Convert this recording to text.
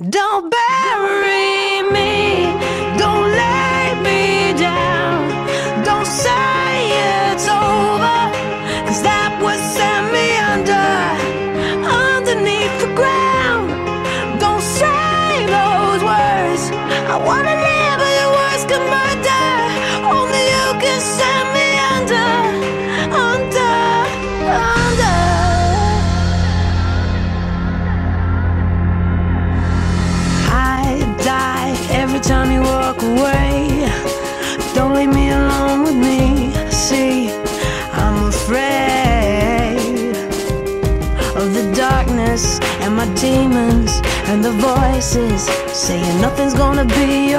Don't bury me, don't lay me down, don't say it's over, cause that and my demons and the voices saying nothing's gonna be